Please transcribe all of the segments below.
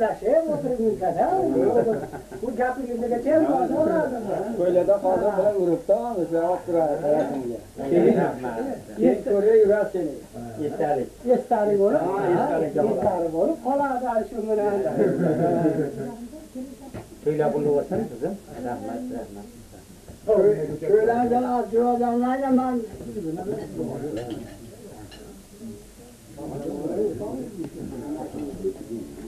dertleşeyim, oturayım ülkede. Bu geçeyim, Böyle de fazla falan vurup da almış ve alt duraya tarafını diye. İlk oraya yürüyor seni. İstarik. İstarik olup, istarik olup, kola da şunları alır. Söyle bunu olsun kızım. Rahmet, rahmet. Köylerden azcı olanlarla ben... Thank you.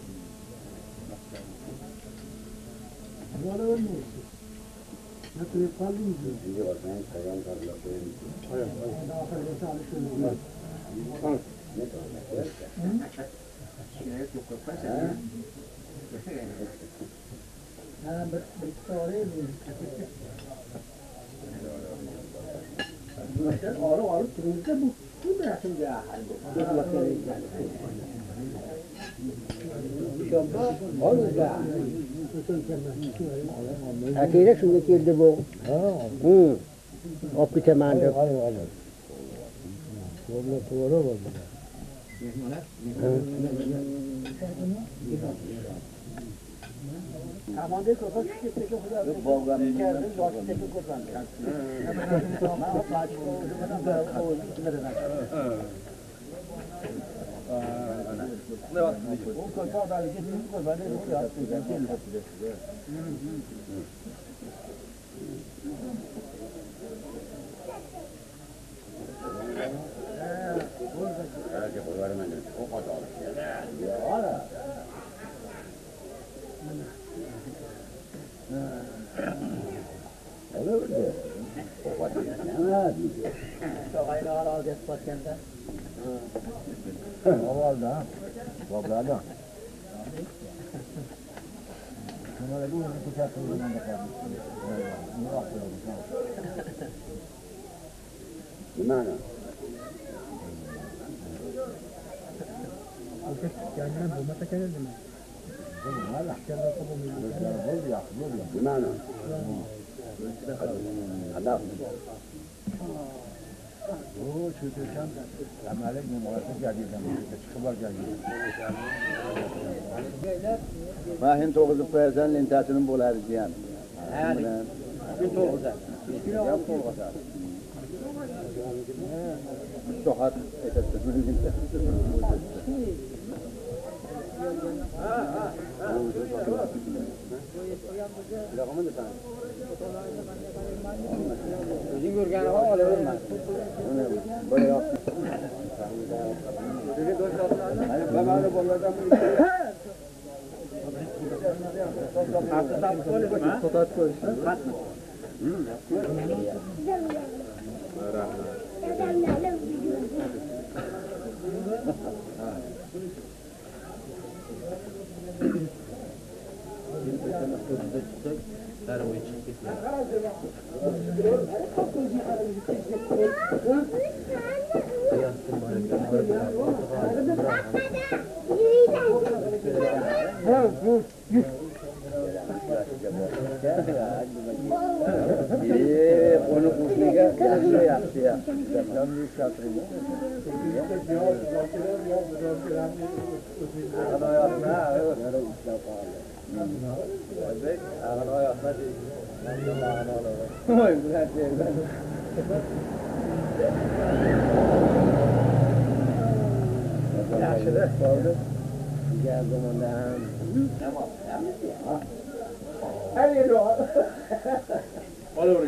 Efendim diyor. Şimdi bak ben kayanlarla koyayım. Hayır, hayır. Evet. Bak. Ne kadar? Şöyle çok koparsan. Ha, bir oraya mı? Mesela ağrı ağrı durursa bu, bu bırakın ya. Dur bakalım. Şabba, olur da. Erkeğine sünnet geldi bu. Hı. Hop bir temandı. Hayır hayır. Tuvarla tuvara var tamam. Paçı de oldu. Ne vaktinde gir? O kadar da hareket edin, o kadar da yok ya. Herkes o vermedi, o kadar. Ya ara. Olurdu. O kadar ne abi? Çok ayrı ağır ağır despatkende. Havalda ha. وبعده بمعنى؟ بمعنى؟ bu cho'kisham amalik nimasi jadidam chiqib borgan mahin to'g'izib qo'yasan lentasinim bo'ladi jiyan kun to'g'izadi to'g'izadi soat aytasiz Özün görgəni ha, ala vermə. Böyle yaptım. Dedi dost adamlar. Ben öyle bollardan bir Artık da koymuş mu? Totat koymuş. Rahmet. narsani o'zida tutsak Yaxshilar bo'ldi. Gel zamandan. Tamam. Her yeri var. Olur.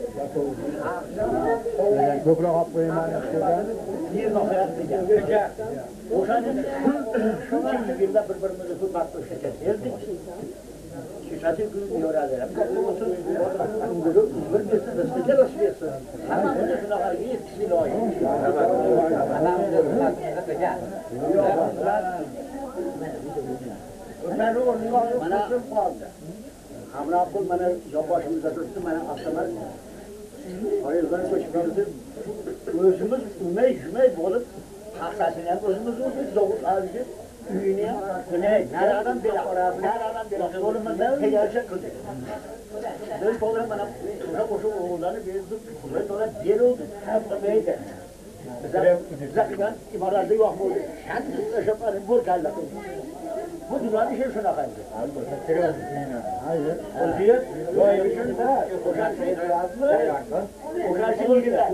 ko'proq olib qo'yayman yigirma qo'yadi degan o'shani shuncha yilda bir birimizni shu marta ishlashar keldik Şişatı gülüm yoradı. Kapılmasın, gülüm, bir bilsin, bir de baş bilsin. Hemen bunu şuna yetkisi loyun. Hemen bunu Ben o nüvalı kutum kaldı. Hamra Abdul bana yol başımıza dursun. Avtomat Hayırdan koşmamızı özümüz ümey cümey bolup hassasıyla özümüz oldu doğuk abici üyüne ne nereden bile orası nereden bile sorumuzdan teyarca kıldık. Biz böyle bana kuşa koşu oğullarını verdik. Kuvvet olarak yer oldu. Hem de meyde. Bize bize imarlarda yok mu? Sen kuşa şaparın vur kaldı. bu dunyoda ishi shunaqa endi o'shaligida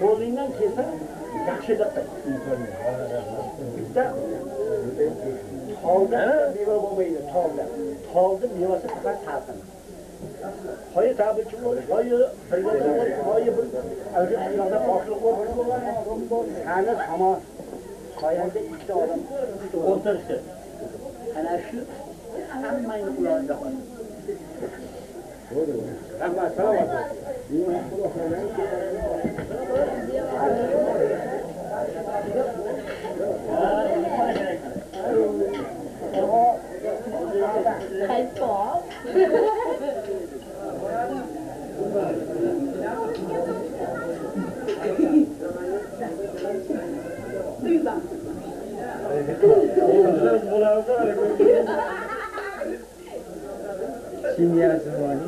qo'lingdan kelsa yaxshilik qil bitta tolda meva bo'lmaydi tolda tolni mevasi faqat salqin hoyi tabichi bo'lish hoyi brigadir bo'lish hoyi bir yoqda boshliq bo'lish sani hamon soyangda ikkita odam o'tirsin أنا らずもらうからね、シニア相撲に。